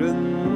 grunn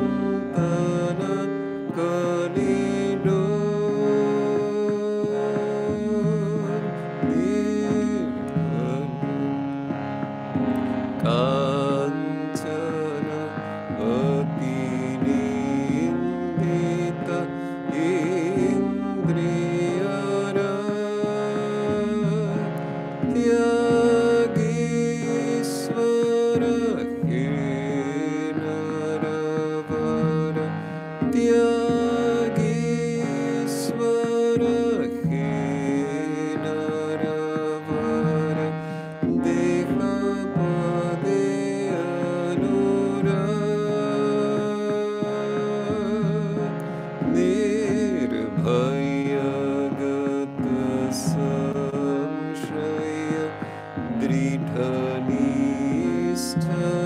to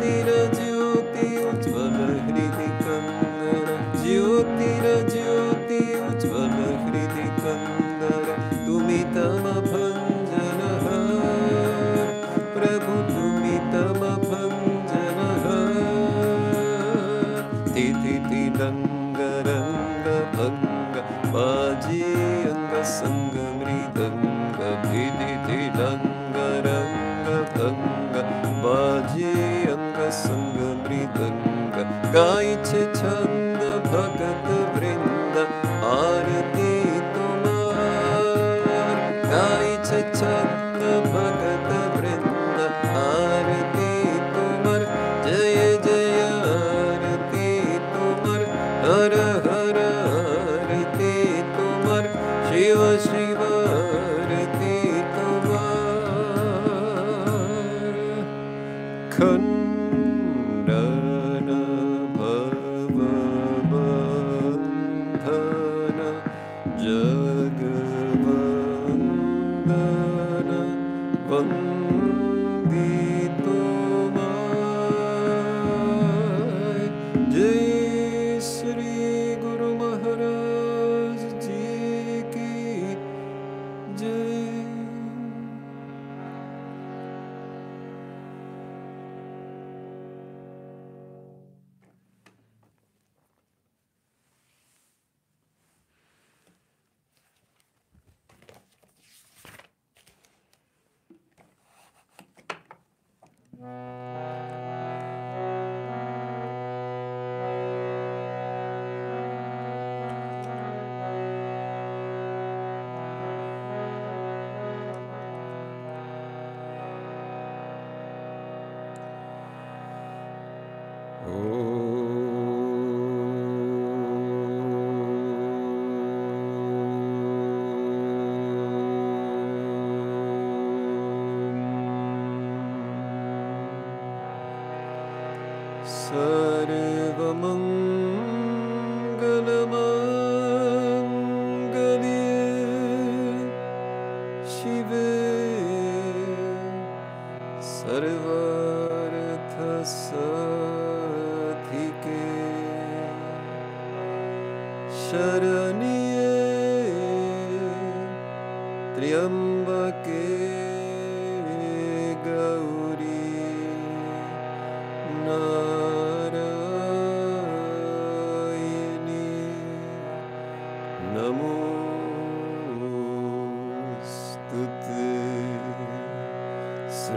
你的 Oh.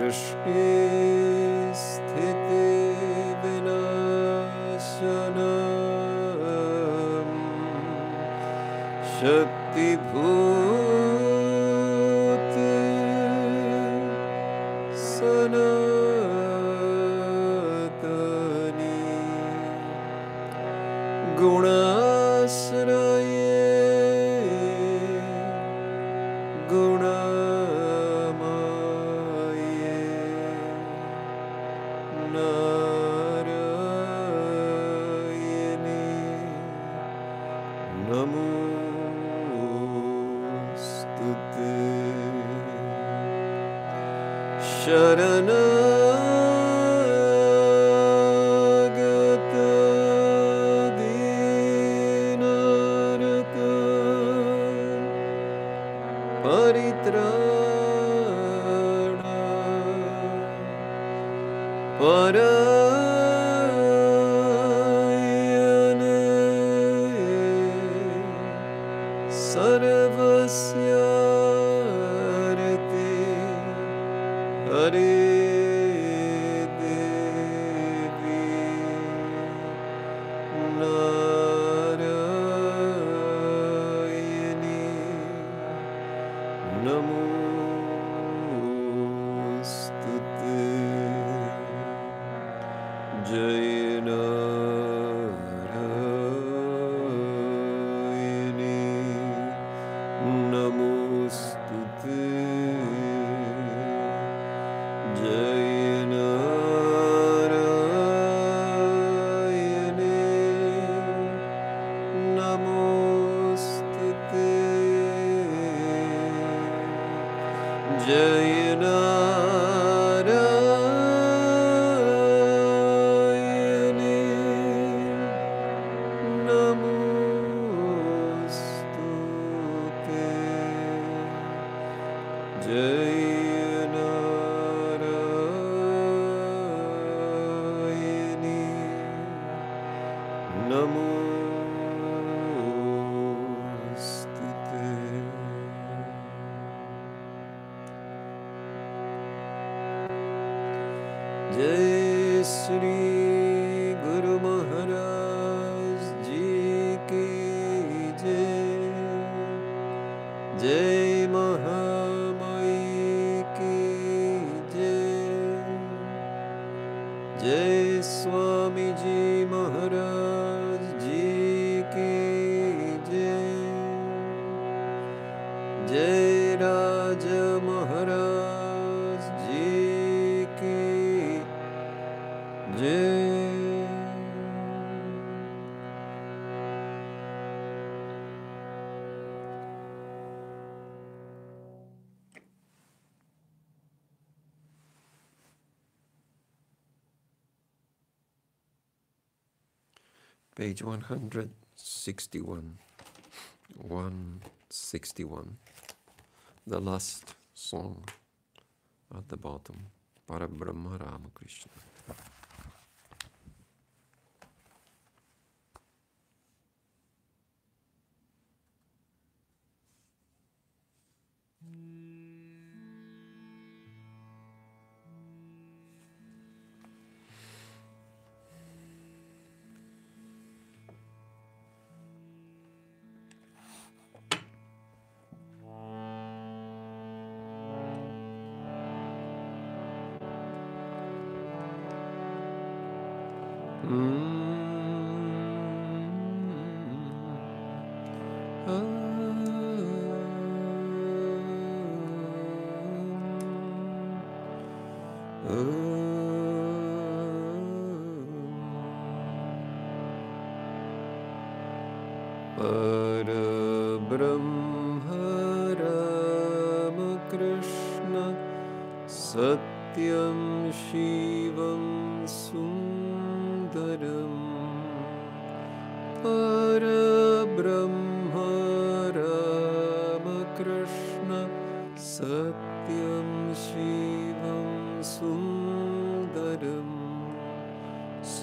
ृष्णे स्थिते विना शक्तिभू शरण पर do you know? Buddha. page 161. 161. The last song at the bottom. Parabrahma Ramakrishna.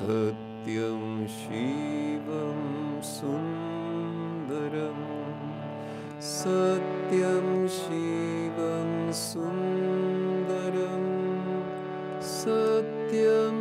सत्यं शिवं सुन्दरम् सत्यं शिवं सुन्दरं। सत्यं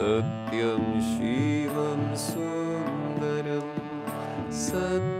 सत्यं शिवं सुन्दरं सत्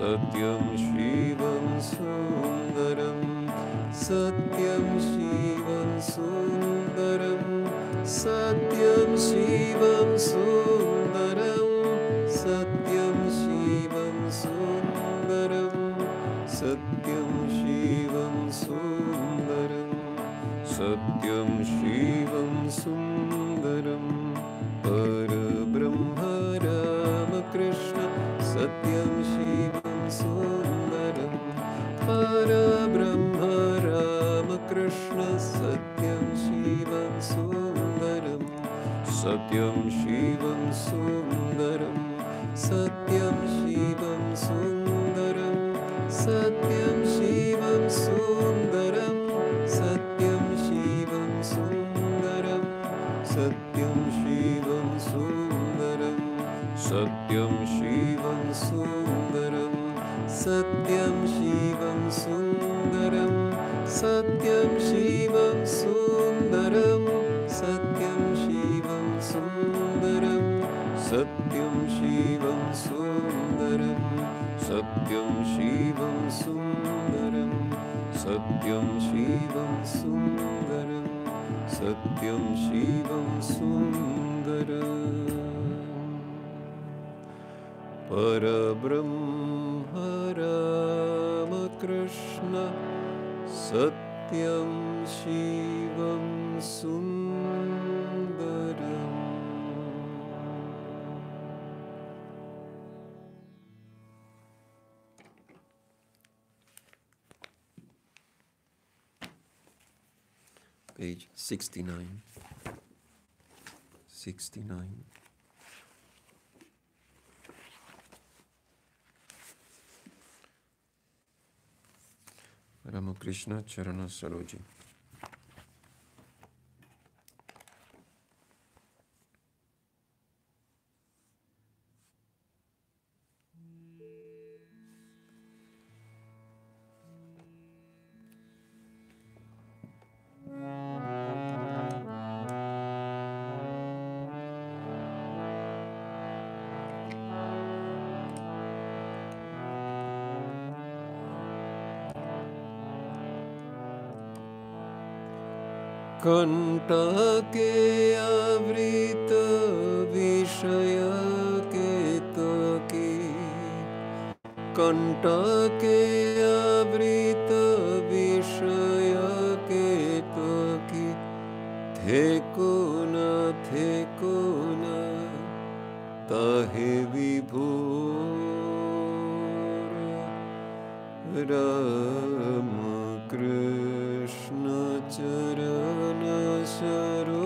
सत्यं शिवं सुन्दरं सत् सत्यं शिवं सुन्दरं सत्यं शिवं सुन्दरं सत्यं शिवं सुन्दरं सत्यं शिवं सुन्दर परब्रह्म हरामत्कृष्ण सत्यं शिवं सुन्दर page 69. 69. Ramakrishna Charana Saroji. কণ্ঠকে আবৃত বিষয়কে তোকে কণ্ঠকে আবৃত বিষয়কে তোকে থেকো না থেকো না তাহে বিভু রাম কৃষ্ণ চরণ स्वरूप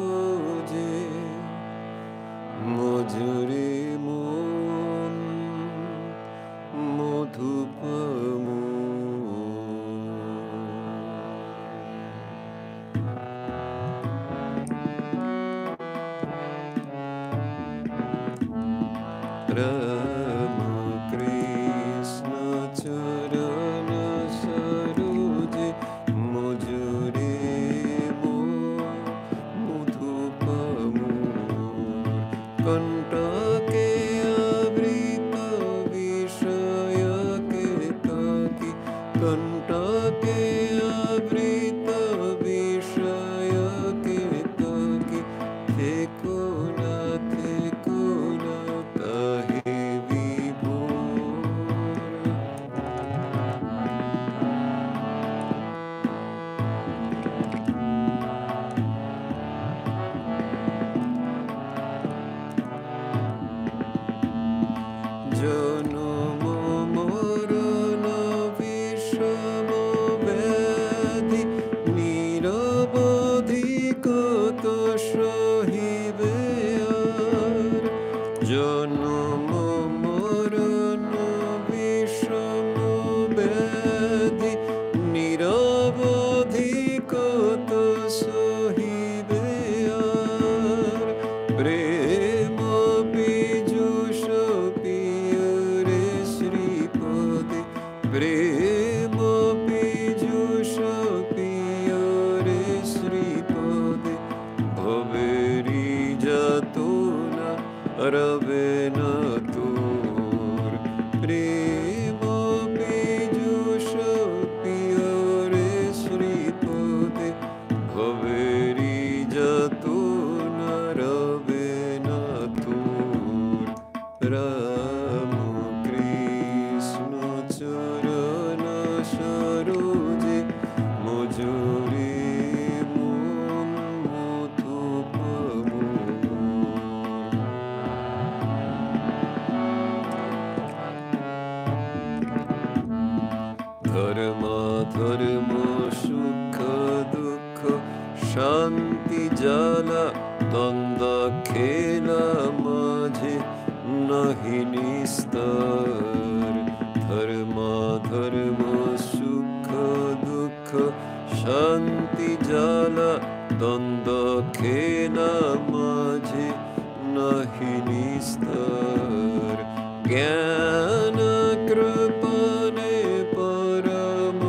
পরম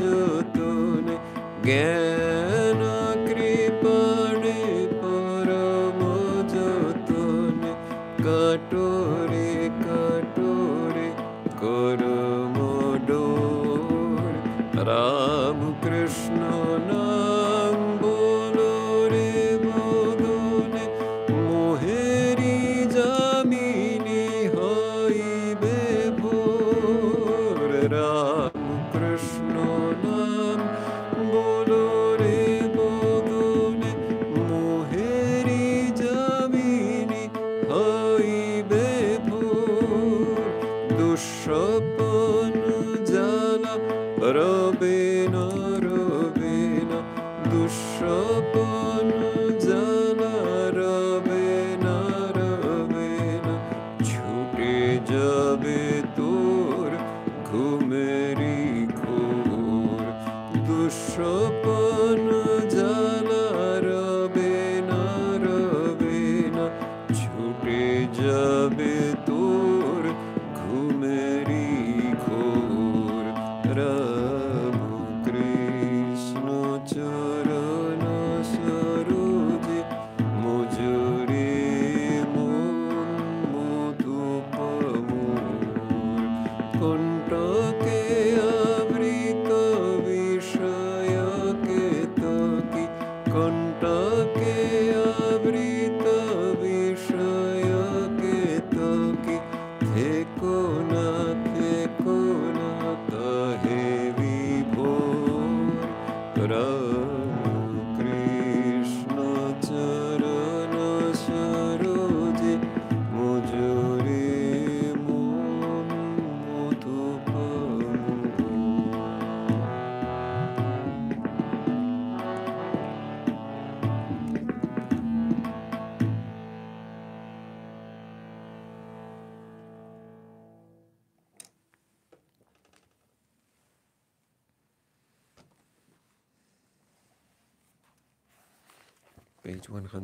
যতন জ্ঞান be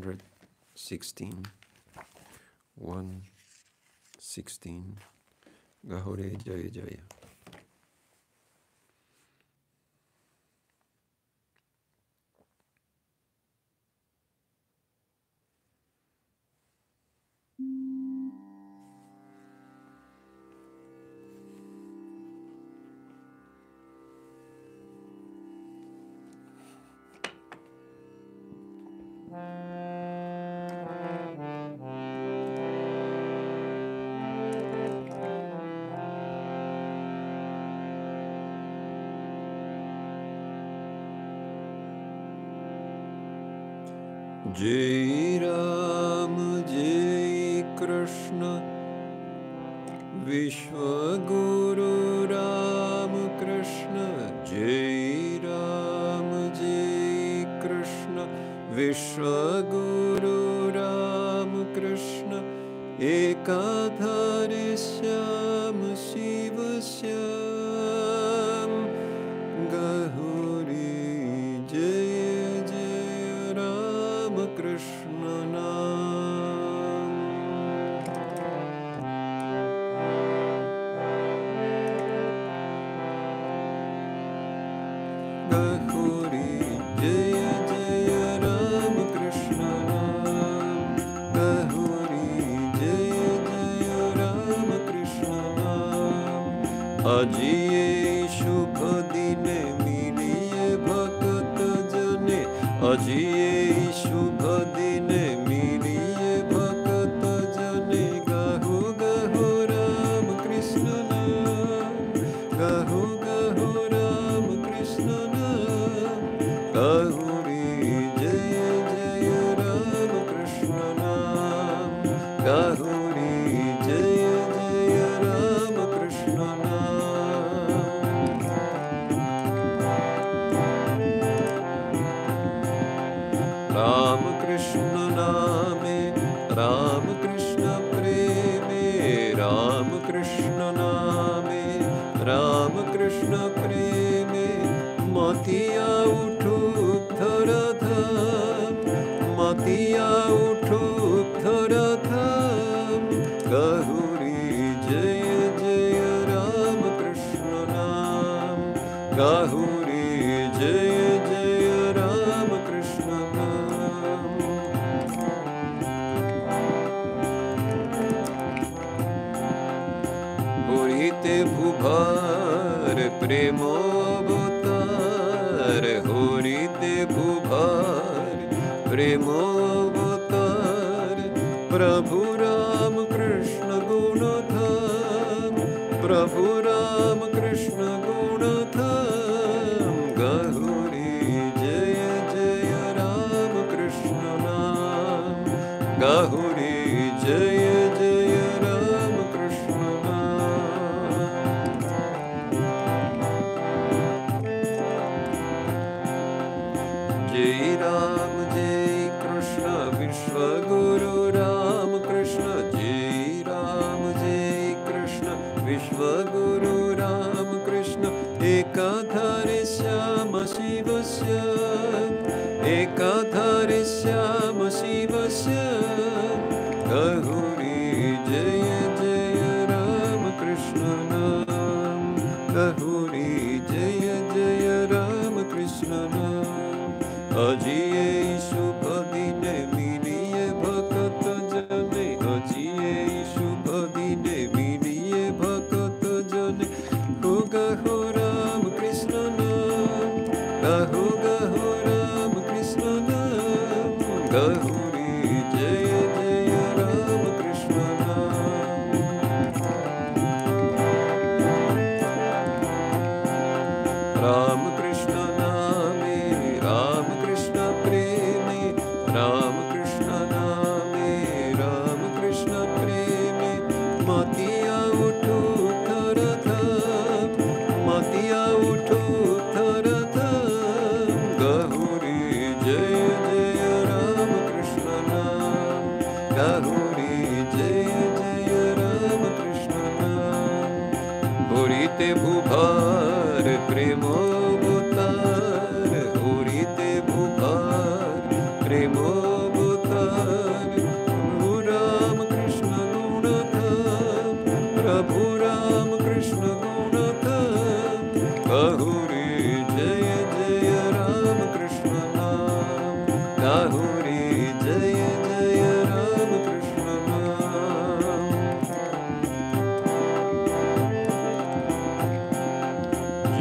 hundred sixteen, one sixteen. Gaure Jaya Jaya. जय राम जय कृष्ण। विश्वगुरु राम कृष्ण जी राम जय कृष्ण। विश्वगुरु राम कृष्ण एकाधा আজিয়ে সুখ দিনে মিলিয়ে ভক্ত জনে আজিয়ে You know. I'm a Krishna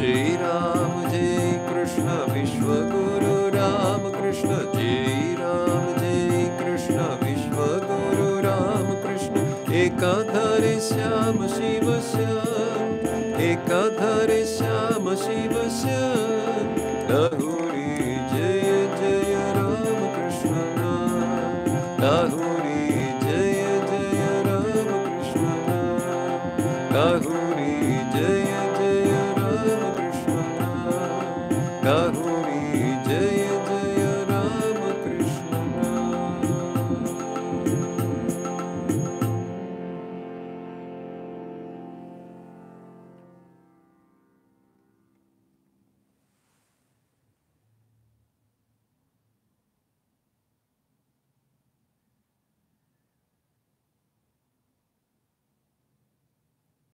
जय राम जय कृष्ण विश्व गुरु राम कृष्ण। जय राम जय कृष्ण विश्व गुरु राम कृष्ण। एकाधारे श्याम शिव श्याम एकाधारे श्याम शिव श्याम